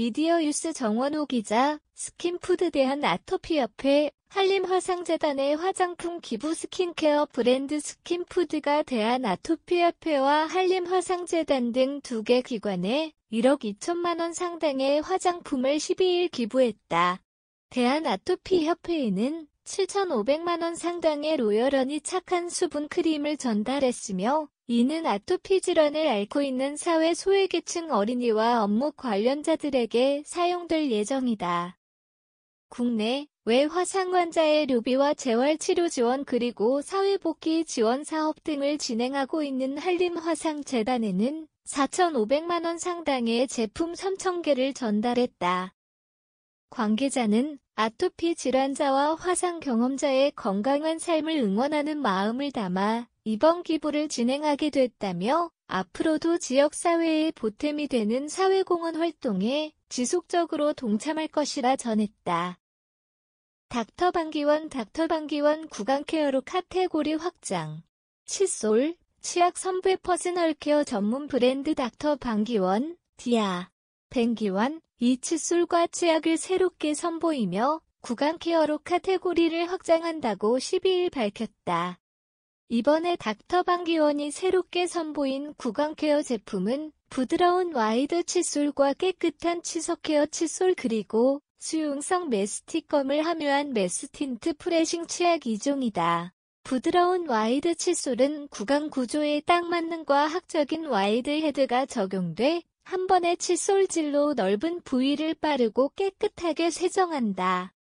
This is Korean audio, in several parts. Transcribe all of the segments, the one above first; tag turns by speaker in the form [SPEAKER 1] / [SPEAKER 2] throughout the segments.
[SPEAKER 1] 미디어유스 정원호 기자, 스킨푸드 대한 아토피협회, 한림화상재단의 화장품 기부 스킨케어 브랜드 스킨푸드가 대한 아토피협회와 한림화상재단 등 두 개 기관에 1억 2천만 원 상당의 화장품을 12일 기부했다. 대한 아토피협회에는 7,500만 원 상당의 로열허니 착한 수분 크림을 전달했으며 이는 아토피 질환을 앓고 있는 사회 소외계층 어린이와 업무 관련자들에게 사용될 예정이다. 국내 외 화상 환자의 료비와 재활치료 지원 그리고 사회복귀 지원 사업 등을 진행하고 있는 한림화상재단에는 4,500만 원 상당의 제품 3,000개를 전달했다. 관계자는 아토피 질환자와 화상 경험자의 건강한 삶을 응원하는 마음을 담아 이번 기부를 진행하게 됐다며 앞으로도 지역사회의 보탬이 되는 사회공헌 활동에 지속적으로 동참할 것이라 전했다. 닥터 방기원 닥터 방기원 구강care로 카테고리 확장 칫솔, 치약 선봬 personal care 전문 브랜드 닥터 방기원, 디아, 뱅기원, 이 칫솔과 치약을 새롭게 선보이며 구강 care로 카테고리를 확장한다고 12일 밝혔다. 이번에 닥터 방기원이 새롭게 선보인 구강 care 제품은 부드러운 wide 칫솔과 깨끗한 치석 care 칫솔 그리고 수용성 mastic gum을 함유한 메스틴트 프레싱 치약 2종이다. 부드러운 wide 칫솔은 구강 구조에 딱 맞는 과학적인 wide 헤드가 적용돼 한 번의 칫솔질로 넓은 부위를 빠르고 깨끗하게 세정한다.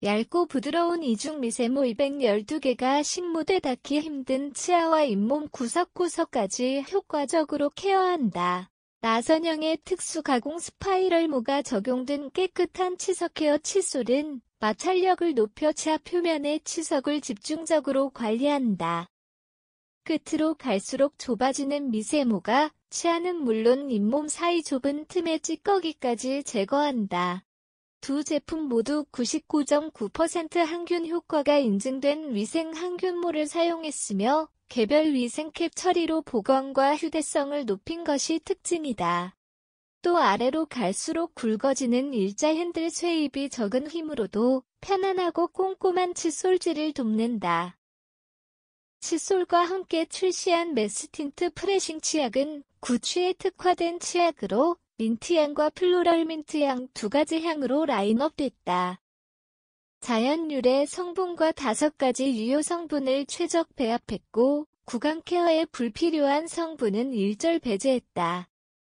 [SPEAKER 1] 얇고 부드러운 이중 미세모 212개가 식모돼 닿기 힘든 치아와 잇몸 구석구석까지 효과적으로 care한다. 나선형의 특수 가공 spiral모가 적용된 깨끗한 치석 care 칫솔은 마찰력을 높여 치아 표면의 치석을 집중적으로 관리한다. 끝으로 갈수록 좁아지는 미세모가 치아는 물론 잇몸 사이 좁은 틈의 찌꺼기까지 제거한다. 두 제품 모두 99.9% 항균 효과가 인증된 위생 항균모를 사용했으며 개별 위생캡 처리로 보건과 휴대성을 높인 것이 특징이다. 또 아래로 갈수록 굵어지는 일자 핸들 쇠입이 적은 힘으로도 편안하고 꼼꼼한 칫솔질을 돕는다. 칫솔과 함께 출시한 메스틴트 프레싱 치약은 구취에 특화된 치약으로 민트향과 플로럴 민트향 두 가지 향으로 라인업됐다. 자연 유래 성분과 다섯 가지 유효 성분을 최적 배합했고 구강 케어에 불필요한 성분은 일절 배제했다.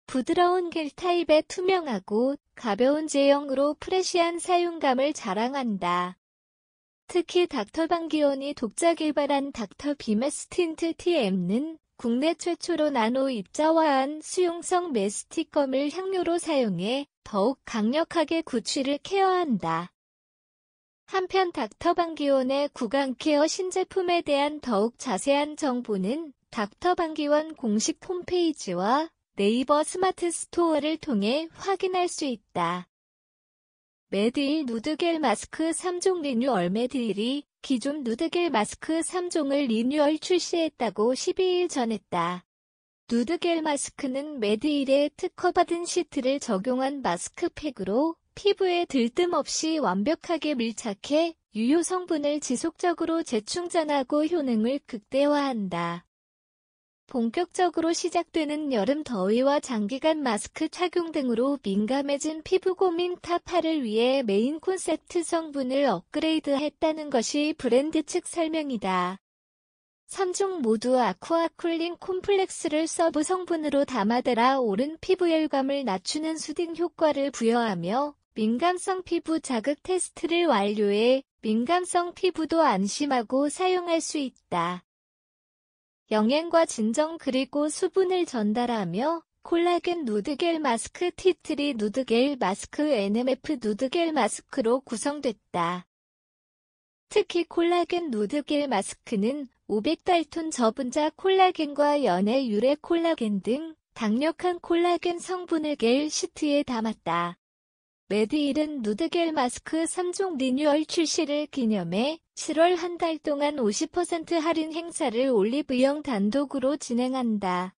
[SPEAKER 1] 부드러운 겔 타입의 투명하고 가벼운 제형으로 프레시한 사용감을 자랑한다. 특히 닥터 방기원이 독자 개발한 닥터 비메스틴트 TM는 국내 최초로 나노 입자화한 수용성 매스틱검을 향료로 사용해 더욱 강력하게 구취를 케어한다. 한편 닥터 방기원의 구강 케어 신제품에 대한 더욱 자세한 정보는 닥터 방기원 공식 홈페이지와 네이버 스마트 스토어를 통해 확인할 수 있다. 메디힐 누드겔 마스크 3종 리뉴얼 메디힐이 기존 누드겔 마스크 3종을 리뉴얼 출시했다고 12일 전했다. 누드겔 마스크는 메디힐의 특허받은 시트를 적용한 마스크팩으로 피부에 들뜸 없이 완벽하게 밀착해 유효 성분을 지속적으로 재충전하고 효능을 극대화한다. 본격적으로 시작되는 여름 더위와 장기간 마스크 착용 등으로 민감해진 피부 고민 타파를 위해 메인 콘셉트 성분을 업그레이드 했다는 것이 브랜드 측 설명이다. 3종 모두 aqua cooling complex를 서브 성분으로 담아 달아오른 피부 열감을 낮추는 soothing 효과를 부여하며 민감성 피부 자극 테스트를 완료해 민감성 피부도 안심하고 사용할 수 있다. 영양과 진정 그리고 수분을 전달하며 콜라겐 누드겔 마스크 티트리 누드겔 마스크 NMF 누드겔 마스크로 구성됐다. 특히 콜라겐 누드겔 마스크는 500달톤 저분자 콜라겐과 연해 유래 콜라겐 등 강력한 콜라겐 성분을 겔 시트에 담았다. 메드일은 누드겔 마스크 3종 리뉴얼 출시를 기념해 7월 한 달 동안 50% 할인 행사를 올리브영 단독으로 진행한다.